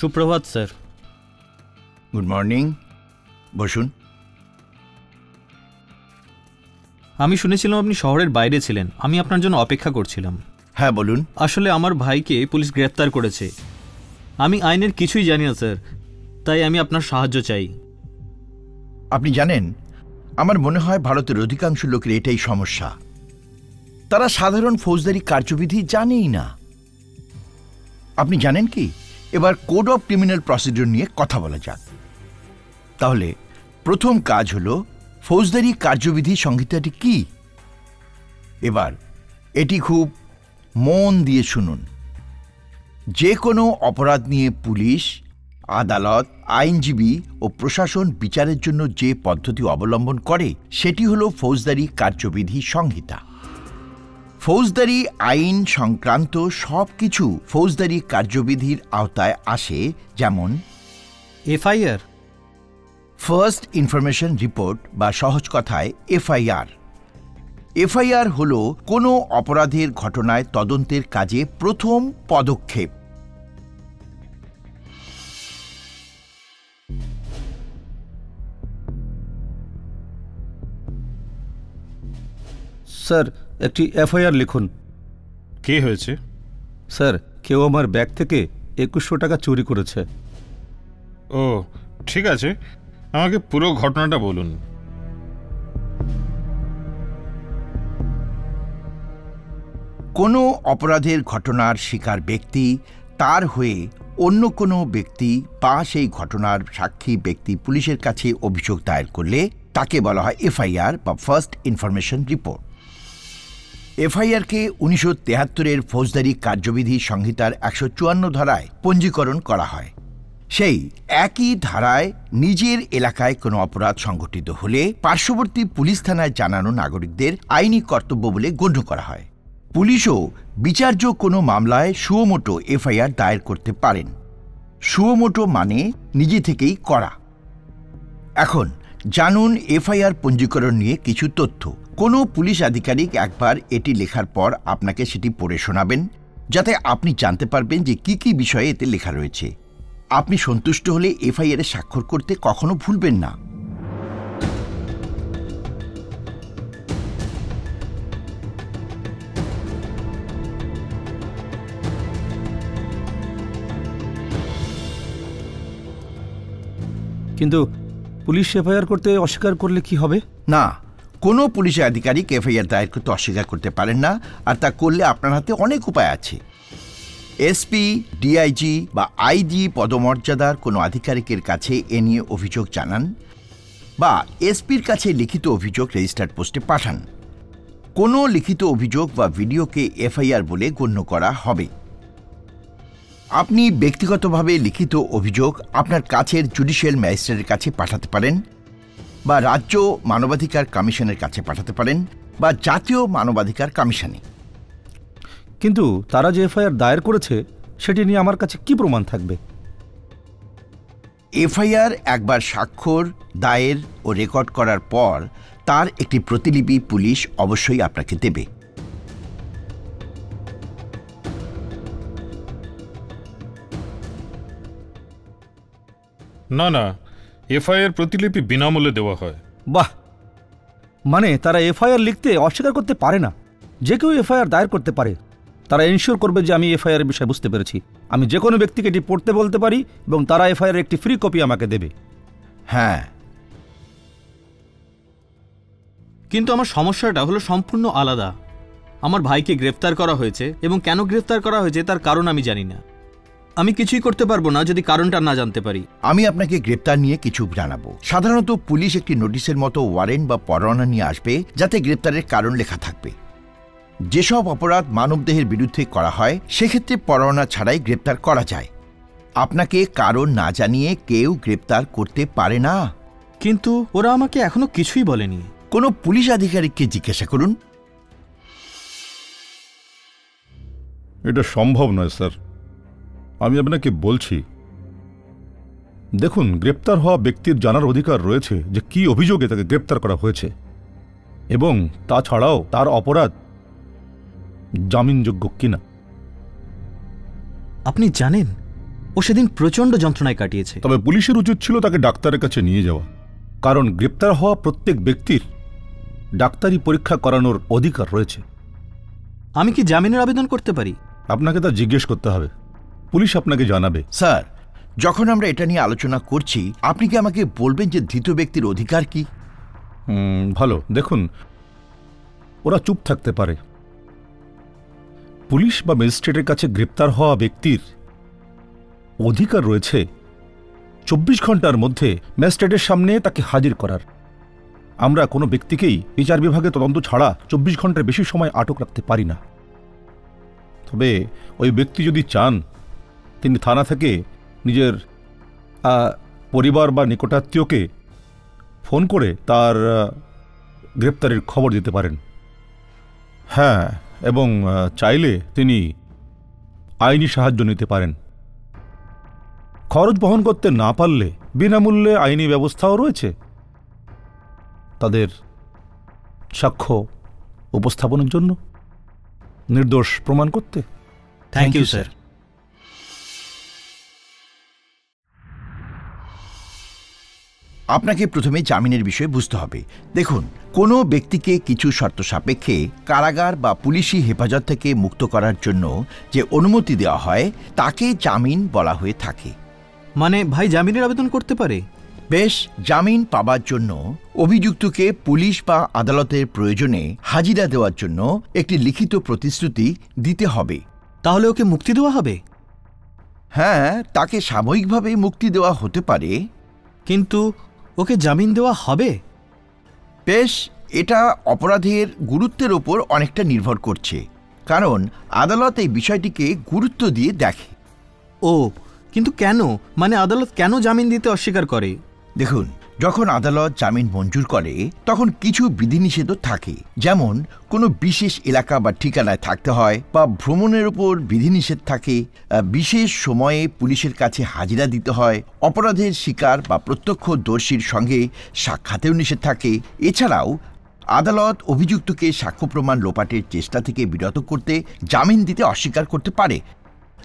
সুপ্রভাত sir. Good morning বসুন। আমি শুনেছিলাম আপনি শহরের বাইরে ছিলেন। আমি আপনার জন্য অপেক্ষা করছিলাম। হ্যাঁ বলুন। আসলে আমার ভাইকে পুলিশ গ্রেপ্তার করেছে। আমি আইনের কিছুই জানি না স্যার। তাই আমি আপনার সাহায্য চাই। আপনি জানেন আমার মনে হয় ভারতের অধিকাংশ লোকের এটাই সমস্যা। তারা সাধারণ ফৌজদারি কার্যবিধি জানেই না। আপনি জানেন কি? এবার কোড অফ ক্রিমিনাল প্রসিডিওর নিয়ে কথা বলা যাক। তাহলে, প্রথম কাজ হলো, ফৌজদারি কার্যবিধি সংহিতাটি কি? এবার, এটি খুব মন দিয়ে শুনুন। যে কোনো অপরাধ নিয়ে পুলিশ, আদালত, আইনজীবী ও প্রশাসন বিচারের জন্য যে পদ্ধতি অবলম্বন করে, সেটি হল ফৌজদারি কার্যবিধি সংহিতা। ফৌজদারি আইন সংক্রান্ত সব কিছু ফৌজদারি কার্যবিধির আওতায় আসে যেমন এফআইআর। ফার্স্ট ইনফরমেশন রিপোর্ট বা সহজ কথায় এফআইআর। এফআইআর হল কোনো অপরাধের ঘটনায় তদন্তের কাজে প্রথম পদক্ষেপ। স্যার একটি এফআইআর লিখুন। কে হয়েছে? স্যার কেউ আমার ব্যাগ থেকে একুশশো টাকা চুরি করেছে। ও ঠিক আছে। আমাকে পুরো ঘটনাটা বলুন। কোনো অপরাধের ঘটনার শিকার ব্যক্তি তার হয়ে অন্য কোনো ব্যক্তি বা সেই ঘটনার সাক্ষী ব্যক্তি পুলিশের কাছে অভিযোগ দায়ের করলে তাকে বলা হয় এফআইআর বা ফার্স্ট ইনফরমেশন রিপোর্ট। এফআইআরকে উনিশশো তেহাত্তরের ফৌজদারি কার্যবিধি সংহিতার একশো চুয়ান্ন ধারায় পঞ্জীকরণ করা হয়। সেই একই ধারায় নিজের এলাকায় কোনো অপরাধ সংঘটিত হলে পার্শ্ববর্তী পুলিশ থানায় জানানো নাগরিকদের আইনি কর্তব্য বলে গণ্য করা হয়। পুলিশও বিচার্য কোনো মামলায় সুয়োমোটো এফআইআর দায়ের করতে পারেন। সুয়োমোটো মানে নিজে থেকেই করা। এখন জানুন এফআইআর পঞ্জীকরণ নিয়ে কিছু তথ্য। কোনো পুলিশ আধিকারিক একবার এটি লেখার পর আপনাকে সেটি পড়ে শোনাবেন যাতে আপনি জানতে পারবেন যে কি কি বিষয়ে এতে লেখা রয়েছে। আপনি সন্তুষ্ট হলে এফআইআর স্বাক্ষর করতে কখনো ভুলবেন না। কিন্তু পুলিশ এফআইআর করতে অস্বীকার করলে কি হবে? না কোনো পুলিশ আধিকারিক এফআইআর দায়ের করতে অস্বীকার করতে পারেন না আর তা করলে আপনার হাতে অনেক উপায় আছে। এসপি, ডিআইজি বা আইজি পদমর্যাদার কোনো আধিকারিকের কাছে এ নিয়ে অভিযোগ জানান বা এসপির কাছে লিখিত অভিযোগ রেজিস্টার্ড পোস্টে পাঠান। কোনো লিখিত অভিযোগ বা ভিডিওকে এফআইআর বলে গণ্য করা হবে। আপনি ব্যক্তিগতভাবে লিখিত অভিযোগ আপনার কাছের জুডিশিয়াল ম্যাজিস্ট্রেটের কাছে পাঠাতে পারেন। বা রাজ্য মানবাধিকার কমিশনের কাছে পাঠাতে পারেন বা জাতীয় মানবাধিকার কমিশনে। কিন্তু তারা যে এফআইআর দায়ের করেছে সেটি নিয়ে আমার কাছে কি প্রমাণ থাকবে? এফআইআর একবার স্বাক্ষর দায়ের ও রেকর্ড করার পর তার একটি প্রতিলিপি পুলিশ অবশ্যই আপনাকে দেবে। না না এফআইআর প্রতিলিপি বিনামূল্যে দেওয়া হয়। বাহ! মানে তারা এফআইআর লিখতে অস্বীকার করতে পারে না। যে কেউ এফআইআর দায়ের করতে পারে, তারা এনশিওর করবে যে আমি এফআইআর বিষয়ে বুঝতে পেরেছি। আমি যে কোনো ব্যক্তিকে এটি পড়তে বলতে পারি এবং তারা এফআইআর একটি ফ্রি কপি আমাকে দেবে। হ্যাঁ। কিন্তু আমার সমস্যাটা হলো সম্পূর্ণ আলাদা। আমার ভাইকে গ্রেফতার করা হয়েছে এবং কেন গ্রেফতার করা হয়েছে তার কারণ আমি জানি না। আমি কিছুই করতে পারব না যদি কারণটা না জানতে পারি। আমি আপনাকে গ্রেপ্তার নিয়ে কিছু জানাব। সাধারণত পুলিশ একটি নোটিশের মতো ওয়ারেন্ট বা পরোয়ানা নিয়ে আসবে যাতে গ্রেপ্তারের কারণ লেখা থাকবে। যেসব অপরাধ মানবদেহের বিরুদ্ধে করা হয় সেক্ষেত্রে পরোয়ানা ছাড়াই গ্রেপ্তার করা যায়। আপনাকে কারণ না জানিয়ে কেউ গ্রেপ্তার করতে পারে না। কিন্তু ওরা আমাকে এখনও কিছুই বলেনি। কোনো পুলিশ আধিকারিককে জিজ্ঞাসা করুন। এটা সম্ভব নয় স্যার। আমি আপনাকে বলছি দেখুন গ্রেপ্তার হওয়া ব্যক্তির জানার অধিকার রয়েছে যে কি অভিযোগে তাকে গ্রেপ্তার করা হয়েছে এবং তাছাড়াও তার অপরাধ জামিনযোগ্য কিনা। আপনি জানেন ও সেদিন প্রচণ্ড যন্ত্রণায় কাটিয়েছে। তবে পুলিশের উচিত ছিল তাকে ডাক্তারের কাছে নিয়ে যাওয়া কারণ গ্রেপ্তার হওয়া প্রত্যেক ব্যক্তির ডাক্তারি পরীক্ষা করানোর অধিকার রয়েছে। আমি কি জামিনের আবেদন করতে পারি? আপনাকে তা জিজ্ঞেস করতে হবে। পুলিশ আপনাকে জানাবে। স্যার যখন আমরা এটা নিয়ে আলোচনা করছি আপনি কি আমাকে বলবেন যে ধৃত ব্যক্তির অধিকার কি? ভালো। দেখুন ওরা চুপ থাকতে পারে। পুলিশ বা ম্যাজিস্ট্রেটের কাছে গ্রেপ্তার হওয়া ব্যক্তির অধিকার রয়েছে চব্বিশ ঘণ্টার মধ্যে ম্যাজিস্ট্রেটের সামনে তাকে হাজির করার। আমরা কোনো ব্যক্তিকেই বিচার বিভাগে তদন্ত ছাড়া চব্বিশ ঘণ্টার বেশি সময় আটক রাখতে পারি না। তবে ওই ব্যক্তি যদি চান তিনি থানা থেকে নিজের পরিবার বা নিকটাত্মীয়কে ফোন করে তার গ্রেপ্তারের খবর দিতে পারেন। হ্যাঁ এবং চাইলে তিনি আইনি সাহায্য নিতে পারেন। খরচ বহন করতে না পারলে বিনামূল্যে আইনি ব্যবস্থাও রয়েছে। তাদের সাক্ষ্য উপস্থাপনের জন্য নির্দোষ প্রমাণ করতে। থ্যাংক ইউ স্যার আপনাকে প্রথমে জামিনের বিষয়ে বুঝতে হবে। দেখুন কোনো ব্যক্তিকে কিছু শর্ত সাপেক্ষে কারাগার বা পুলিশি হেফাজত থেকে মুক্ত করার জন্য যে অনুমতি দেওয়া হয় তাকে জামিন বলা হয়ে থাকে। মানে ভাই জামিনের আবেদন করতে পারে? বেশ জামিন পাবার জন্য অভিযুক্তকে পুলিশ বা আদালতের প্রয়োজনে হাজিরা দেওয়ার জন্য একটি লিখিত প্রতিশ্রুতি দিতে হবে। তাহলে ওকে মুক্তি দেওয়া হবে? হ্যাঁ তাকে সাময়িকভাবে মুক্তি দেওয়া হতে পারে। কিন্তু ওকে জামিন দেওয়া হবে? বেশ এটা অপরাধের গুরুত্বের ওপর অনেকটা নির্ভর করছে। কারণ আদালত এই বিষয়টিকে গুরুত্ব দিয়ে দেখে। ও কিন্তু কেন? মানে আদালত কেন জামিন দিতে অস্বীকার করে? দেখুন যখন আদালত জামিন মঞ্জুর করে, তখন কিছু বিধিনিষেধও থাকে। যেমন, কোনো বিশেষ এলাকা বা ঠিকানায় থাকতে হয় বা ভ্রমণের উপর বিধিনিষেধ থাকে। বিশেষ সময়ে পুলিশের কাছে হাজিরা দিতে হয়। অপরাধের শিকার বা প্রত্যক্ষদর্শীর সঙ্গে সাক্ষাতেও নিষেধ থাকে। এছাড়াও, আদালত অভিযুক্তকে সাক্ষ্য প্রমাণ লোপাটের চেষ্টা থেকে বিরত করতে জামিন দিতে অস্বীকার করতে পারে।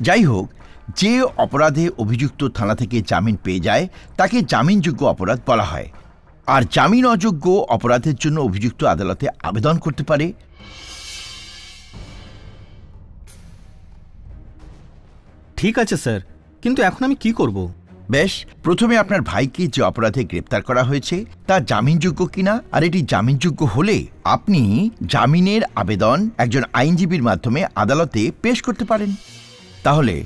যাই হোক যে অপরাধে অভিযুক্ত থানা থেকে জামিন পেয়ে যায় তাকে জামিনযোগ্য অপরাধ বলা হয়। আর জামিন অযোগ্য অপরাধের জন্য অভিযুক্ত আদালতে আবেদন করতে পারে। ঠিক আছে স্যার। কিন্তু এখন আমি কি করব? বেশ প্রথমে আপনার ভাইকে যে অপরাধে গ্রেপ্তার করা হয়েছে তা জামিনযোগ্য কিনা আর এটি জামিনযোগ্য হলে আপনি জামিনের আবেদন একজন আইনজীবীর মাধ্যমে আদালতে পেশ করতে পারেন। তাহলে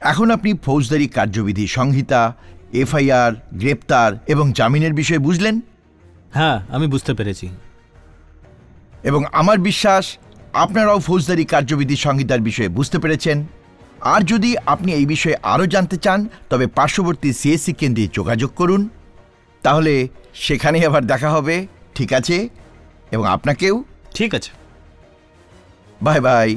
এখন আপনি ফৌজদারি কার্যবিধি সংহিতা এফআইআর গ্রেপ্তার এবং জামিনের বিষয়ে বুঝলেন? হ্যাঁ আমি বুঝতে পেরেছি। এবং আমার বিশ্বাস আপনারাও ফৌজদারি কার্যবিধি সংহিতার বিষয়ে বুঝতে পেরেছেন। আর যদি আপনি এই বিষয়ে আরও জানতে চান তবে পার্শ্ববর্তী সিএসসি কেন্দ্রে যোগাযোগ করুন। তাহলে সেখানেই আবার দেখা হবে ঠিক আছে? এবং আপনাকেও? ঠিক আছে। Bye bye.